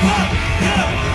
Fuck you!